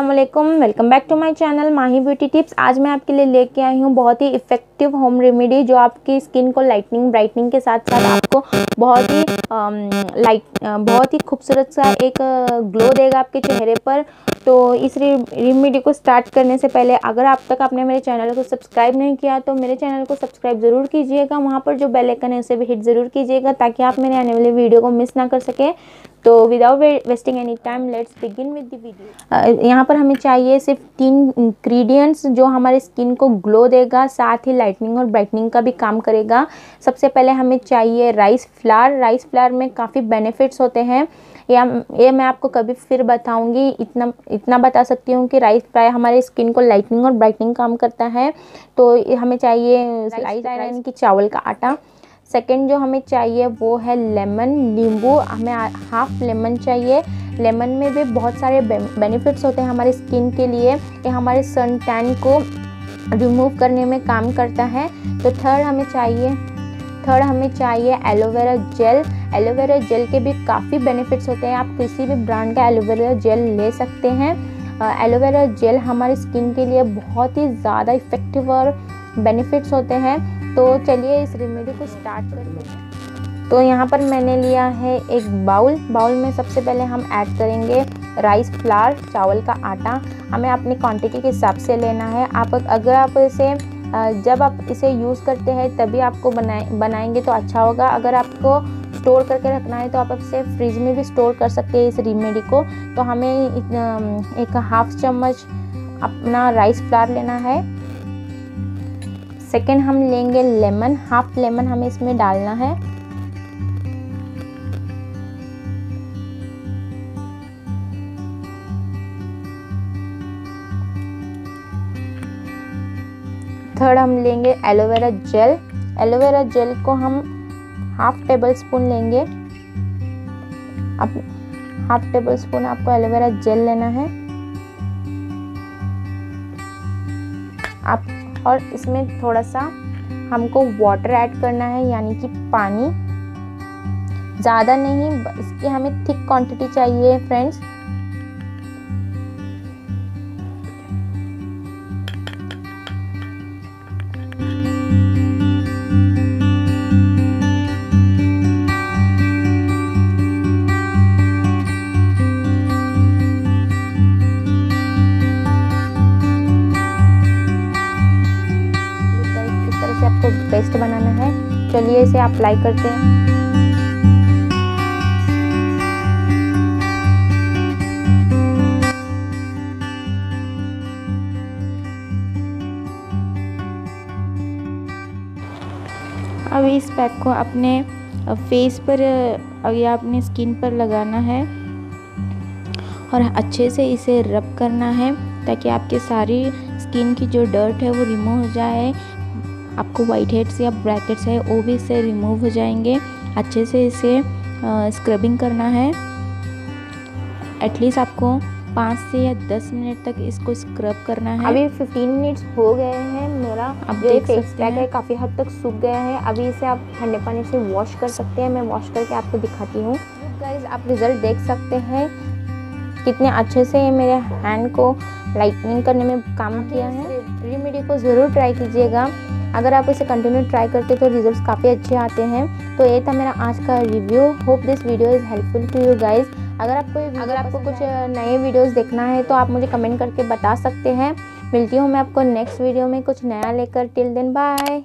वालेकुम welcome back to my channel Mahi beauty tips आज मैं आपके लिए लेके आई हूँ बहुत ही इफ़ेक्टिव होम रेमेडी जो आपकी स्किन को लाइटनिंग ब्राइटनिंग के साथ साथ आपको बहुत ही लाइट बहुत ही खूबसूरत सा एक ग्लो देगा आपके चेहरे पर। तो इस रेमेडी को स्टार्ट करने से पहले अगर आप तक आपने मेरे चैनल को सब्सक्राइब नहीं किया तो मेरे चैनल को सब्सक्राइब ज़रूर कीजिएगा। वहाँ पर जो बेल आइकन है उसे भी हिट ज़रूर कीजिएगा ताकि आप मेरे आने वाले वीडियो को मिस ना कर सकें। तो without wasting any time let's begin with the video यहाँ पर हमें चाहिए सिर्फ़ तीन इंग्रेडिएंट्स जो हमारे स्किन को ग्लो देगा साथ ही लाइटनिंग और ब्राइटनिंग का भी काम करेगा। सबसे पहले हमें चाहिए राइस फ्लावर राइस फ्लावर में काफ़ी बेनिफिट्स होते हैं। या ये मैं आपको कभी फिर बताऊँगी इतना इतना बता सकती हूँ कि राइस फ्राई हमारे स्किन को लाइटनिंग और ब्राइटनिंग काम करता है। तो हमें चाहिए राइस यानी कि चावल का आटा। सेकंड जो हमें चाहिए वो है लेमन नींबू, हमें हाफ़ लेमन चाहिए। लेमन में भी बहुत सारे बेनिफिट्स होते हैं हमारे स्किन के लिए। ये हमारे सन टैन को रिमूव करने में काम करता है। तो थर्ड हमें चाहिए थर्ड हमें चाहिए एलोवेरा जेल एलोवेरा जेल के भी काफ़ी बेनिफिट्स होते हैं। आप किसी भी ब्रांड का एलोवेरा जेल ले सकते हैं। एलोवेरा जेल हमारे स्किन के लिए बहुत ही ज़्यादा इफ़ेक्टिव और बेनिफिट्स होते हैं। तो चलिए इस रेमेडी को स्टार्ट करते हैं। तो यहाँ पर मैंने लिया है एक बाउल बाउल में सबसे पहले हम ऐड करेंगे राइस फ्लावर चावल का आटा। हमें अपनी क्वांटिटी के हिसाब से लेना है। आप अगर आप इसे जब आप इसे यूज़ करते हैं, तभी आपको बनाए, बनाएँगे तो अच्छा होगा। अगर आपको स्टोर करके रखना है तो आप इसे फ्रिज में भी स्टोर कर सकते हैं इस रेमेडी को। तो हमें एक हाफ़ चम्मच अपना राइस फ्लावर लेना है। सेकेंड हम लेंगे लेमन हाफ़ लेमन हमें इसमें डालना है. थर्ड हम लेंगे एलोवेरा जेल एलोवेरा जेल को हम हाफ़ टेबल स्पून लेंगे. हाफ़ टेबल स्पून आपको एलोवेरा जेल लेना है. आप और इसमें थोड़ा सा हमको वाटर ऐड करना है, यानी कि पानी। ज़्यादा नहीं, इसकी हमें थिक क्वांटिटी चाहिए फ्रेंड्स पेस्ट बनाना है। चलिए इसे अप्लाई करते हैं। अब इस पैक को अपने फेस पर या अपने स्किन पर लगाना है। और अच्छे से इसे रब करना है ताकि आपके सारी स्किन की जो डर्ट है वो रिमूव हो जाए। आपको वाइट हेड्स या ब्रैकेट्स है वो भी इससे रिमूव हो जाएँगे। अच्छे से इसे स्क्रबिंग करना है। एटलीस्ट आपको पाँच से या दस मिनट तक इसको स्क्रब करना है। अभी फिफ्टीन मिनट्स हो गए हैं मेरा अब देख फेस पैक है काफ़ी हद तक सूख गया है। अभी इसे आप ठंडे पानी से वॉश कर सकते हैं। मैं वॉश करके आपको दिखाती हूँ। गाइज़ आप रिज़ल्ट देख सकते हैं कितने अच्छे से मेरे हैंड को लाइटनिंग करने में काम किया है। रेमेडी को ज़रूर ट्राई कीजिएगा। अगर आप इसे कंटिन्यू ट्राई करते तो रिज़ल्ट काफ़ी अच्छे आते हैं। तो ये था मेरा आज का review hope this video is helpful to you guys अगर आपको अगर आपको कुछ नए वीडियोस देखना है तो आप मुझे कमेंट करके बता सकते हैं। मिलती हूँ मैं आपको नेक्स्ट वीडियो में कुछ नया लेकर. Till then bye